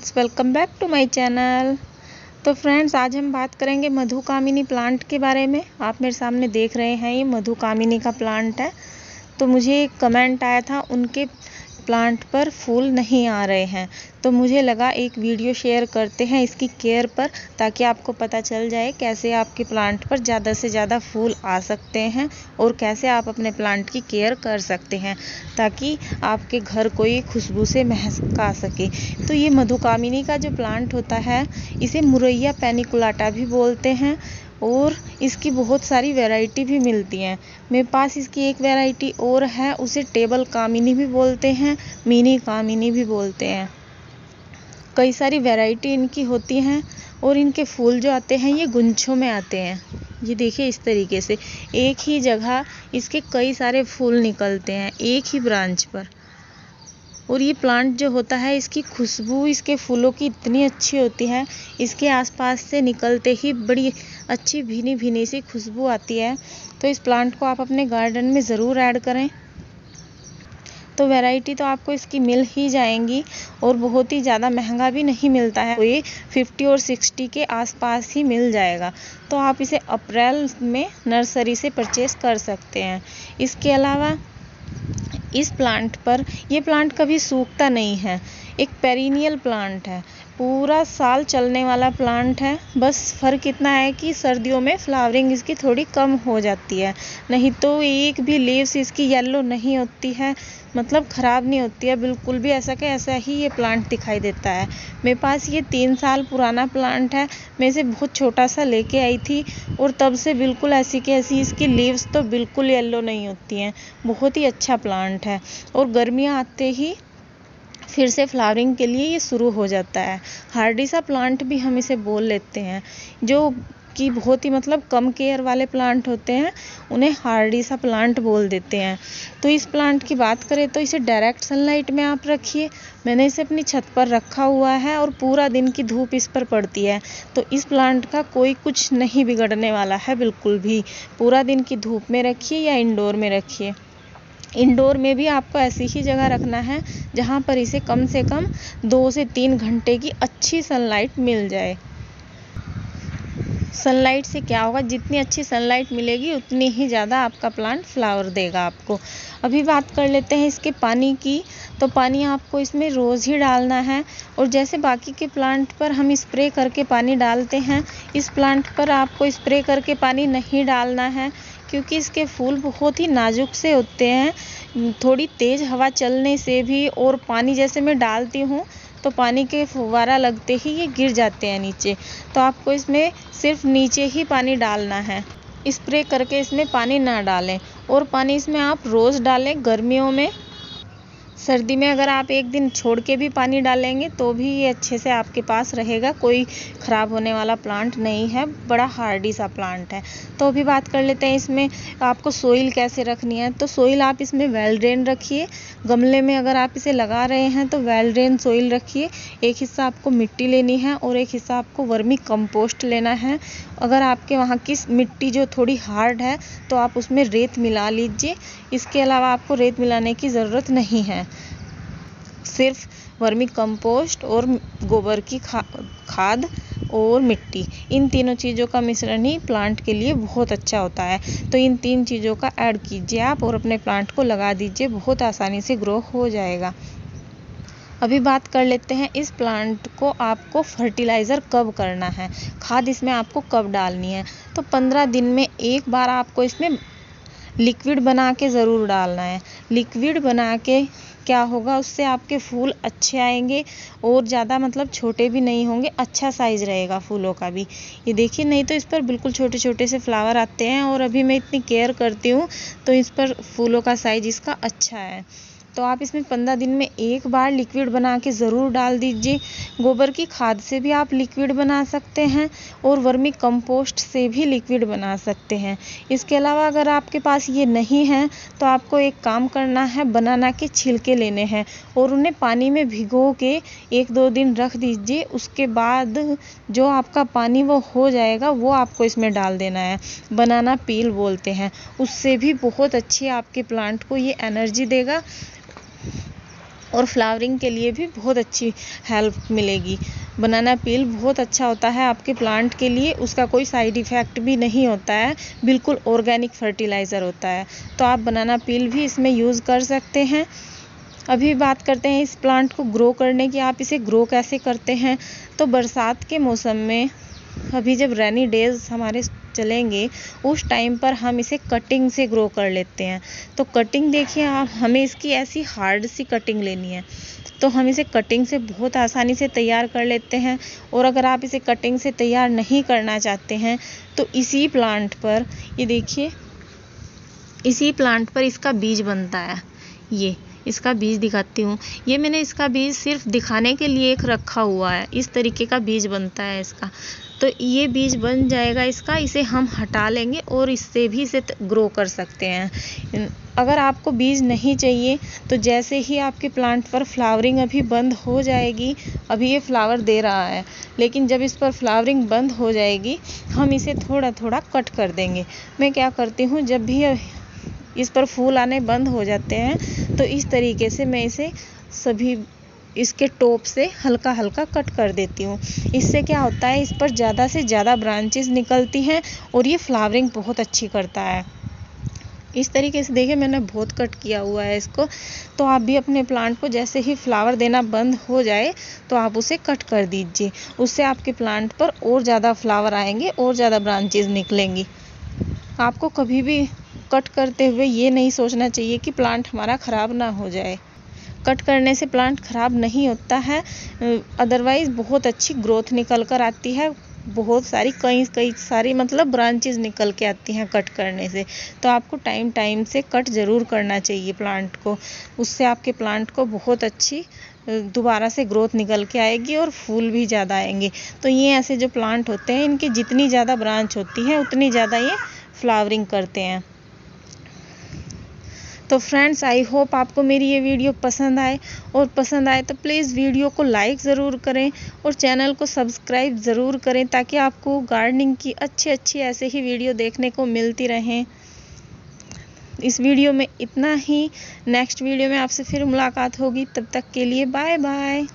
Friends welcome back to my channel तो friends आज हम बात करेंगे मधुकामिनी प्लांट के बारे में। आप मेरे सामने देख रहे हैं, ये मधुकामिनी का प्लांट है। तो मुझे एक कमेंट आया था, उनके प्लांट पर फूल नहीं आ रहे हैं। तो मुझे लगा एक वीडियो शेयर करते हैं इसकी केयर पर, ताकि आपको पता चल जाए कैसे आपके प्लांट पर ज़्यादा से ज़्यादा फूल आ सकते हैं और कैसे आप अपने प्लांट की केयर कर सकते हैं, ताकि आपके घर कोई खुशबू से महक आ सके। तो ये मधुकामिनी का जो प्लांट होता है, इसे मुरैया पेनिकुलाटा भी बोलते हैं। और इसकी बहुत सारी वैरायटी भी मिलती हैं। मेरे पास इसकी एक वैरायटी और है, उसे टेबल कामिनी भी बोलते हैं मिनी कामिनी भी बोलते हैं। कई सारी वैरायटी इनकी होती हैं और इनके फूल जो आते हैं, ये गुंछों में आते हैं। ये देखिए इस तरीके से। एक ही जगह इसके कई सारे फूल निकलते हैं, एक ही ब्रांच पर। और ये प्लांट जो होता है, इसकी खुशबू, इसके फूलों की इतनी अच्छी होती है, इसके आसपास से निकलते ही बड़ी अच्छी भीनी भीनी सी खुशबू आती है। तो इस प्लांट को आप अपने गार्डन में ज़रूर ऐड करें। तो वैरायटी तो आपको इसकी मिल ही जाएँगी और बहुत ही ज़्यादा महँगा भी नहीं मिलता है। ये फिफ्टी और सिक्सटी के आसपास ही मिल जाएगा। तो आप इसे अप्रैल में नर्सरी से परचेज़ कर सकते हैं। इसके अलावा इस प्लांट पर ये प्लांट कभी सूखता नहीं है। एक पेरिनियल प्लांट है। पूरा साल चलने वाला प्लांट है। बस फ़र्क इतना है कि सर्दियों में फ्लावरिंग इसकी थोड़ी कम हो जाती है। नहीं तो एक भी लीव्स इसकी येलो नहीं होती है। मतलब ख़राब नहीं होती है। बिल्कुल भी ऐसा कि ऐसा ही ये प्लांट दिखाई देता है। मेरे पास ये तीन साल पुराना प्लांट है। मैं इसे बहुत छोटा सा लेके आई थी और तब से बिल्कुल ऐसी की ऐसी इसकी लीव्स तो बिल्कुल येलो नहीं होती हैं। बहुत ही अच्छा प्लांट है। और गर्मियाँ आते ही फिर से फ्लावरिंग के लिए ये शुरू हो जाता है। हार्डी सा प्लांट भी हम इसे बोल लेते हैं, जो कि बहुत ही मतलब कम केयर वाले प्लांट होते हैं, उन्हें हार्डी सा प्लांट बोल देते हैं। तो इस प्लांट की बात करें तो इसे डायरेक्ट सनलाइट में आप रखिए। मैंने इसे अपनी छत पर रखा हुआ है और पूरा दिन की धूप इस पर पड़ती है। तो इस प्लांट का कोई कुछ नहीं बिगड़ने वाला है, बिल्कुल भी। पूरा दिन की धूप में रखिए या इंडोर में रखिए। इंडोर में भी आपको ऐसी ही जगह रखना है जहाँ पर इसे कम से कम दो से तीन घंटे की अच्छी सनलाइट मिल जाए। सनलाइट से क्या होगा? जितनी अच्छी सनलाइट मिलेगी, उतनी ही ज़्यादा आपका प्लांट फ्लावर देगा आपको। अभी बात कर लेते हैं इसके पानी की। तो पानी आपको इसमें रोज़ ही डालना है और जैसे बाकी के प्लांट पर हम स्प्रे करके पानी डालते हैं, इस प्लांट पर आपको स्प्रे करके पानी नहीं डालना है। क्योंकि इसके फूल बहुत ही नाजुक से होते हैं। थोड़ी तेज़ हवा चलने से भी और पानी जैसे मैं डालती हूँ तो पानी के फुवारा लगते ही ये गिर जाते हैं नीचे। तो आपको इसमें सिर्फ़ नीचे ही पानी डालना है। स्प्रे करके इसमें पानी ना डालें और पानी इसमें आप रोज़ डालें गर्मियों में। सर्दी में अगर आप एक दिन छोड़ के भी पानी डालेंगे तो भी ये अच्छे से आपके पास रहेगा। कोई ख़राब होने वाला प्लांट नहीं है, बड़ा हार्डी सा प्लांट है। तो अभी बात कर लेते हैं इसमें, आपको सोइल कैसे रखनी है? तो सोइल आप इसमें वेल ड्रेन रखिए। गमले में अगर आप इसे लगा रहे हैं तो वेल ड्रेन सोइल रखिए। एक हिस्सा आपको मिट्टी लेनी है और एक हिस्सा आपको वर्मी कंपोस्ट लेना है। अगर आपके वहाँ की मिट्टी जो थोड़ी हार्ड है तो आप उसमें रेत मिला लीजिए। इसके अलावा आपको रेत मिलाने की ज़रूरत नहीं है। सिर्फ़ वर्मी कंपोस्ट और गोबर की खा, खाद और मिट्टी। इन तीनों चीज़ों का मिश्रण ही प्लांट के लिए बहुत अच्छा होता है। तो इन तीन चीज़ों का ऐड कीजिए आप और अपने प्लांट को लगा दीजिए, बहुत आसानी से ग्रो हो जाएगा। अभी बात कर लेते हैं इस प्लांट को आपको फर्टिलाइज़र कब करना है। खाद इसमें आपको कब डालनी है। तो पंद्रह दिन में एक बार आपको इसमें लिक्विड बना के ज़रूर डालना है। लिक्विड बना के क्या होगा, उससे आपके फूल अच्छे आएँगे और ज़्यादा मतलब छोटे भी नहीं होंगे अच्छा साइज़ रहेगा फूलों का भी। ये देखिए, नहीं तो इस पर बिल्कुल छोटे छोटे से फ्लावर आते हैं और अभी मैं इतनी केयर करती हूँ तो इस पर फूलों का साइज़ इसका अच्छा है। तो आप इसमें पंद्रह दिन में एक बार लिक्विड बना के ज़रूर डाल दीजिए। गोबर की खाद से भी आप लिक्विड बना सकते हैं और वर्मी कंपोस्ट से भी लिक्विड बना सकते हैं। इसके अलावा अगर आपके पास ये नहीं है तो आपको एक काम करना है, बनाना के छिलके लेने हैं और उन्हें पानी में भिगो के एक दो दिन रख दीजिए। उसके बाद जो आपका पानी वो हो जाएगा, वो आपको इसमें डाल देना है। बनाना पील बोलते हैं। उससे भी बहुत अच्छी आपके प्लांट को ये एनर्जी देगा। और फ्लावरिंग के लिए भी बहुत अच्छी हेल्प मिलेगी। बनाना पील बहुत अच्छा होता है आपके प्लांट के लिए, उसका कोई साइड इफ़ेक्ट भी नहीं होता है, बिल्कुल ऑर्गेनिक फर्टिलाइज़र होता है। तो आप बनाना पील भी इसमें यूज़ कर सकते हैं। अभी बात करते हैं इस प्लांट को ग्रो करने की, आप इसे ग्रो कैसे करते हैं? तो बरसात के मौसम में, अभी जब रेनी डेज़ हमारे चलेंगे, उस टाइम पर हम इसे कटिंग से ग्रो कर लेते हैं। तो कटिंग देखिए, आप, हमें इसकी ऐसी हार्ड सी कटिंग लेनी है। तो हम इसे कटिंग से बहुत आसानी से तैयार कर लेते हैं। और अगर आप इसे कटिंग से तैयार नहीं करना चाहते हैं तो इसी प्लांट पर, ये देखिए, इसी प्लांट पर इसका बीज बनता है। ये, इसका बीज दिखाती हूँ। ये मैंने इसका बीज सिर्फ़ दिखाने के लिए एक रखा हुआ है। इस तरीके का बीज बनता है इसका। तो ये बीज बन जाएगा इसका, इसे हम हटा लेंगे और इससे भी इसे ग्रो कर सकते हैं। अगर आपको बीज नहीं चाहिए तो जैसे ही आपके प्लांट पर फ्लावरिंग अभी बंद हो जाएगी, अभी ये फ्लावर दे रहा है। लेकिन जब इस पर फ्लावरिंग बंद हो जाएगी, हम इसे थोड़ा थोड़ा कट कर देंगे। मैं क्या करती हूँ, जब भी इस पर फूल आने बंद हो जाते हैं तो इस तरीके से मैं इसे सभी इसके टॉप से हल्का हल्का कट कर देती हूँ। इससे क्या होता है, इस पर ज़्यादा से ज़्यादा ब्रांचेस निकलती हैं और ये फ्लावरिंग बहुत अच्छी करता है। इस तरीके से देखिए, मैंने बहुत कट किया हुआ है इसको। तो आप भी अपने प्लांट को जैसे ही फ्लावर देना बंद हो जाए तो आप उसे कट कर दीजिए। उससे आपके प्लांट पर और ज़्यादा फ्लावर आएँगे, और ज़्यादा ब्रांचेज निकलेंगी। आपको कभी भी कट करते हुए ये नहीं सोचना चाहिए कि प्लांट हमारा ख़राब ना हो जाए। कट करने से प्लांट ख़राब नहीं होता है। अदरवाइज़ बहुत अच्छी ग्रोथ निकल कर आती है। बहुत सारी कई कई सारी मतलब ब्रांचेज निकल के आती हैं कट करने से। तो आपको टाइम टाइम से कट ज़रूर करना चाहिए प्लांट को। उससे आपके प्लांट को बहुत अच्छी दोबारा से ग्रोथ निकल के आएगी और फूल भी ज़्यादा आएँगे। तो ये ऐसे जो प्लांट होते हैं, इनकी जितनी ज़्यादा ब्रांच होती है, उतनी ज़्यादा ये फ्लावरिंग करते हैं। तो फ्रेंड्स आई होप आपको मेरी ये वीडियो पसंद आए। और पसंद आए तो प्लीज़ वीडियो को लाइक ज़रूर करें और चैनल को सब्सक्राइब ज़रूर करें ताकि आपको गार्डनिंग की अच्छी अच्छी ऐसे ही वीडियो देखने को मिलती रहें। इस वीडियो में इतना ही। नेक्स्ट वीडियो में आपसे फिर मुलाकात होगी। तब तक के लिए बाय बाय